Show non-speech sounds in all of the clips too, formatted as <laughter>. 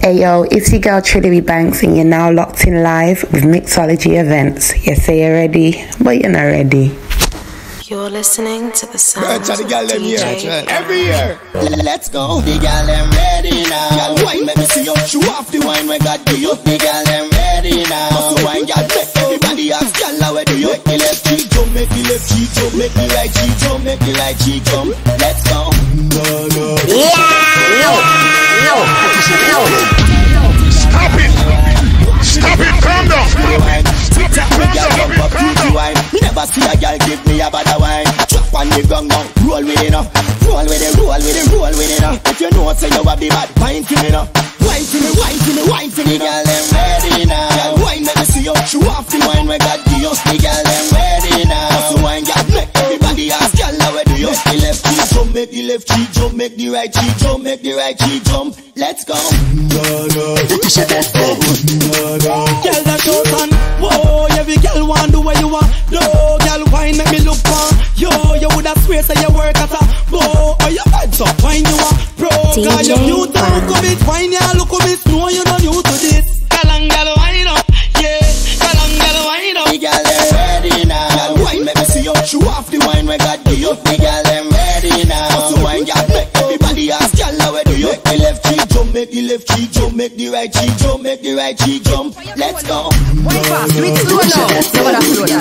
Hey yo, it's your girl Trinity Banks and you're now locked in live with Mixxology Events. You say you're ready, but you're not ready. You're listening to the sound of DJ year, Every year. Let's go. The girl them ready now. Girl, wine, let me see you show off the wine we got to you. The girl them ready now. So wine, girl, make everybody ask, girl, how do you? Make the left cheek jump, make the left cheek jump, make the right cheek jump, make the right cheek jump. See a girl give me a bad wine. Drop on the ground now, roll with it now. Roll with it, roll with it, roll with it now. If you know say you have the bad, wine to me now. Wine to me, wine to me, wine to me. Girl, them ready now. Girl, wine let me see you show off the wine we got the us. The girl, them ready now. So wine, girl, make everybody ask, girl, how we do you? Make the left cheek jump, make the left cheek jump, make the right cheek jump, make the right cheek jump. Let's go. No, no. No, no. Girl, that short on. Woulda you work at a bow. Or you bad so wine you want pro. Cause you new to look of it. Wine ya look of it. No, you not new to this. Galang girl, wine up. Yeah, galang girl, wine up. Girl them ready now. Girl, wine make me see you show off the wine we got the up. The girl make the left cheek jump, make the right cheek jump, make the right cheek jump. Let's go. Wine fast, do it slow now. Never that slow down.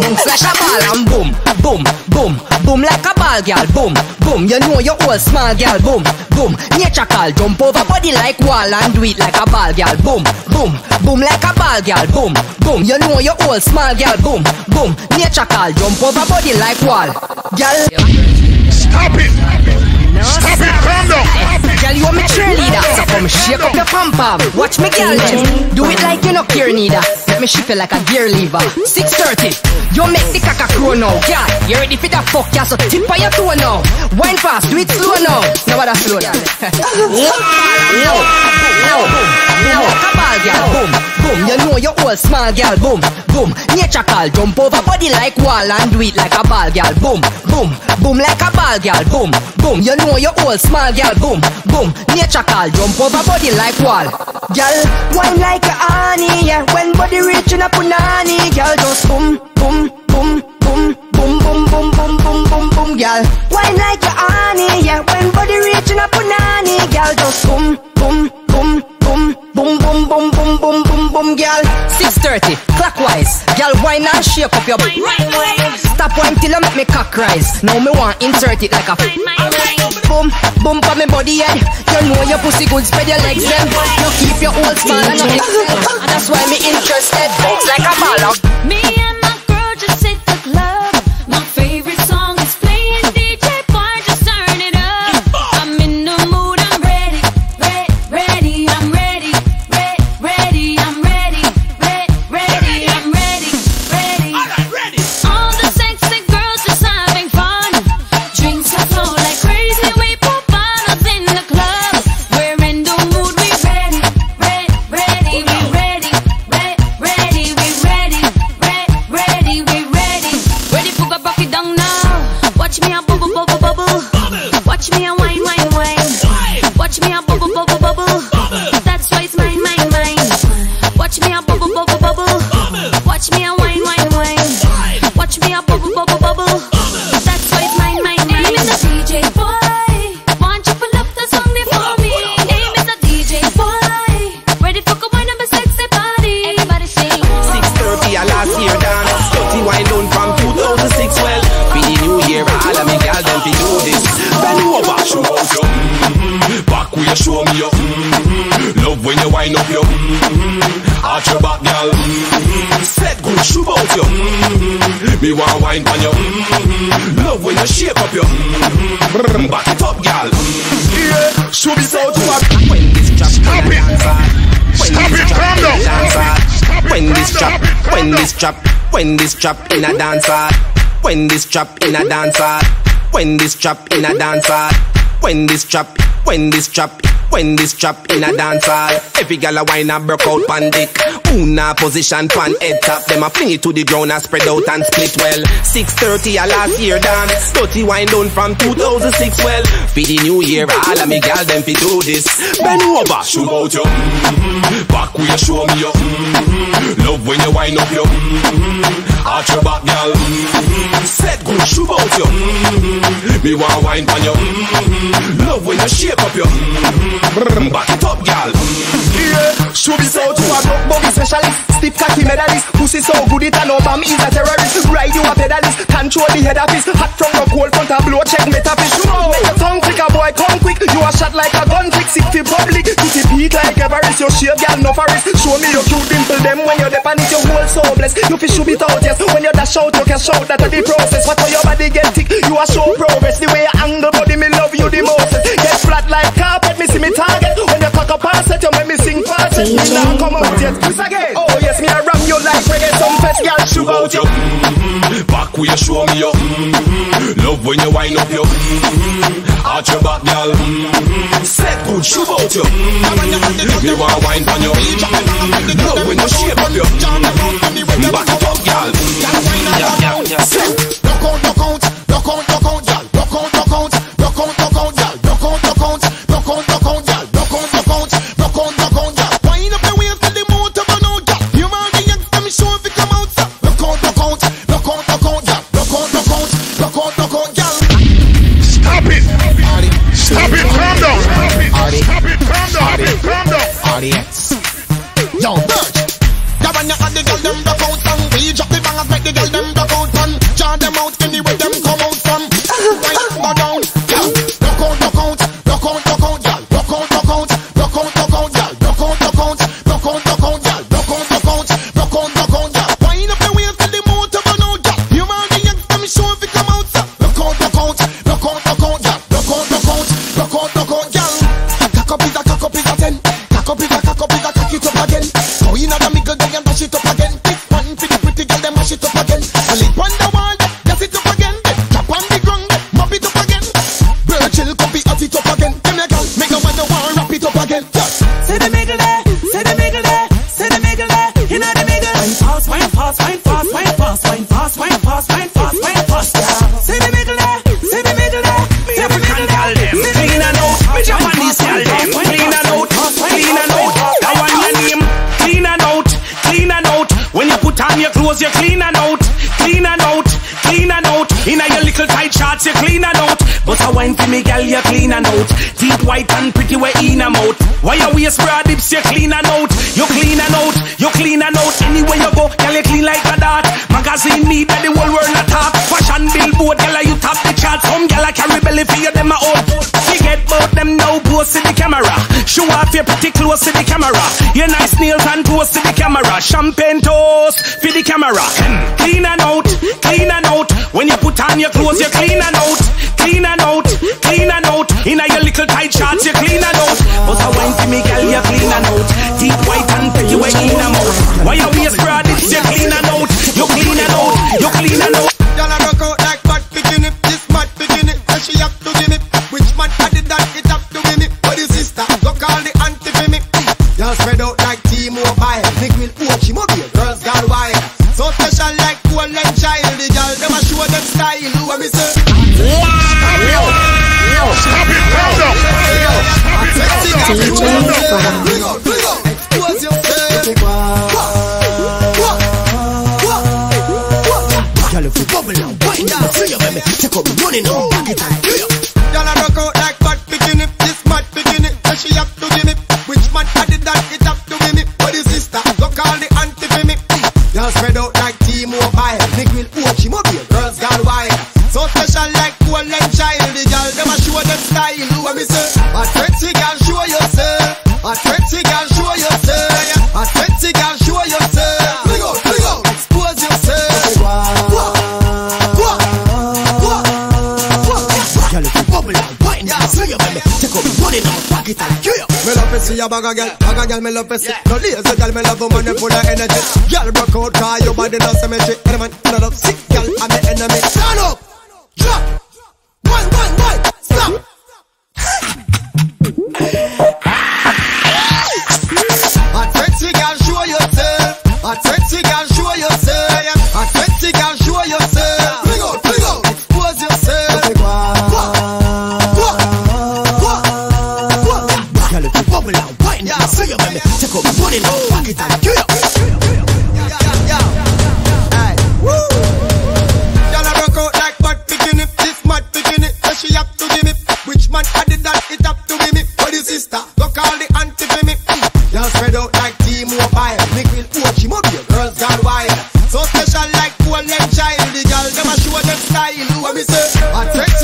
Boom, flash a ball and boom, boom, boom, boom like a ball, girl. Boom, boom. You know you're old small, girl. Boom, boom. Nature call, jump over body like wall and do it like a ball, girl. Boom, boom, boom like a ball, girl. Boom, boom. You know you're old small, girl. Boom, boom. Nature call, jump over body like wall, girl. Stop it! Stop it! Calm down! Girl, you want me cheerleader. So come shake up your pom pom. Watch me girl then. Mm-hmm. Do it like you no care neither. Let me shift it like a gear lever. 6.30 You make the caca crow now. Girl, you ready for the fuck yeah? So tip on your toe now. Wine fast, do it slow now. Now what a slow down No, no, no ball girl, boom, boom. You know you're old small girl, boom, boom. Nature call, jump over body like wall And do it like a ball girl, boom, boom. Boom like a ball girl, boom, boom. You know you're old small girl, boom, boom Nature call, jump over body like wall Girl, wine like a honey, yeah When body reaching a punani Girl, just boom, boom, boom, boom Boom, boom, boom, boom, boom, boom, boom, girl Wine like a honey, yeah When body reaching a punani Girl, just boom, boom, boom, boom Boom, boom, boom, boom, boom, boom, girl. 6.30, clockwise. Girl, wine and shake up your body Stop wine till you make me cock rise Now me want insert it like a Boom, boom for me body head. You know your pussy good, spread your legs then. You keep your old small <laughs> and And that's why me interested. Bounce like a ball Me bubble, bubble, bubble. Watch me a wine, wine, wine. Watch me a bubble, bubble, bubble. That's why it's mine, mine, mine. Name is the DJ boy. Want you pull up the song there for me? Name is the DJ boy. Ready for go wine up a sexy body. Everybody sing. 630 a last year dance Dirty wine down from 2006 Well, for the new year all of me gal them fi do this Bend over, show out your mm-hmm. Back where you show me your mm-hmm. Love when you wind up your mm-hmm. Arch your back gal mm-hmm. Set good, show out your mm-hmm. Me want wine on your mm-hmm. Love when you shake up your mm-hmm. Back it up gal Yeah, show me out to a When this drop Stop it! Stop it, calm in a down. dance hall. Stop it, When this Calm when this drop, when this drop in a dance hall. When this drop in a dance hall. When this drop in a dance hall. When this drop, when this drop, When this trap in a dance hall, every gal a wine and broke out pan dick. Una position pan head top, them a fling it to the ground and spread out and split well. 6:30 a last year dance, 30 wine down from 2006 well. For the new year, all of me gal them fi do this. Bend over, shoot out your mm-hmm. back way, show me your mm-hmm. love when you wind up your mm-hmm. arch your back, gal. Mm-hmm. Set good, shoot out your mm-hmm. me want wine on your mm-hmm. love when you shake up your mm-hmm. back it up, gal. Yeah, should be so to a broke buggy specialist. Stiff cocky medalist. Pussy so good it and over me is a terrorist. Ride you a pedalist. Control the head office. Hot from the cold front a blow check metaphys Make your tongue click a boy come quick. You a shot like a gun trick Sick to public. You keep peak like Everest. Your shape girl no forest Show me your cute dimple them When you're on it your whole so blessed. You fi shoot it out yes. When you dash out you can shout that a the process. What for your body get thick. You a show progress. The way you angle body me love you the most. Get flat like carpet. Me see me target. When you cock up and set you make me sing fast. Me now come out yet Back way show me your mm-hmm. Love when you wind up your mm-hmm. Arch your back, girl mm-hmm. Set good, shoot out you mm-hmm. Me want wine on you mm-hmm. Love when you shape up your mm-hmm. Back it up, girl Yeah, yeah, yeah Set Look out, look out, look out, look out, girl. Them out clothes, you clean and out, clean and out, clean and out. Inna your little tight shorts, you clean and out. But I wine for me, gal, you clean and out. Deep white and pretty, we in a mouth. Why your waist broad dips, you clean and out. You clean and out, you clean and out. Anywhere you go, gal, you clean like a dart. Magazine need that the whole world a talk. Fashion billboard, gal, you chart. Some gal, I carry belly for you, them a own. Forget about them now, post to the camera. Show off your pretty close to the camera. Your nice nails and toes to the camera. Champagne toast for the camera. Clean and out, clean and out. When you put on your clothes, you clean and out, clean and out, clean and out. Inna your little tight shorts, you clean and out. But a wine for me, girl, you clean and out. Deep white and pretty, we in a mouth. Why your Girl, if you bubble now, wind down, free your baby. Take up money now, back it and clear. Me love to see a bag of girl, bag of girl me love see. No lazy girl, me love woman full of energy. Girl broke out, cry your body no symmetry. Man no love sick girl, I'm the enemy. Stand up, drop, one, one, Satan. Kill ya. She up to give me. Which man I did that It up to be me? For the sister Go call the auntie for me. Y'all spread out like T-Mobile Make me watch him Girls got wild. So special like Poland child. The girl them a show them style. What me say? I take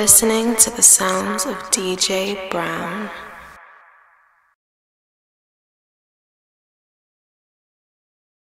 listening to the sounds of DJ Brown.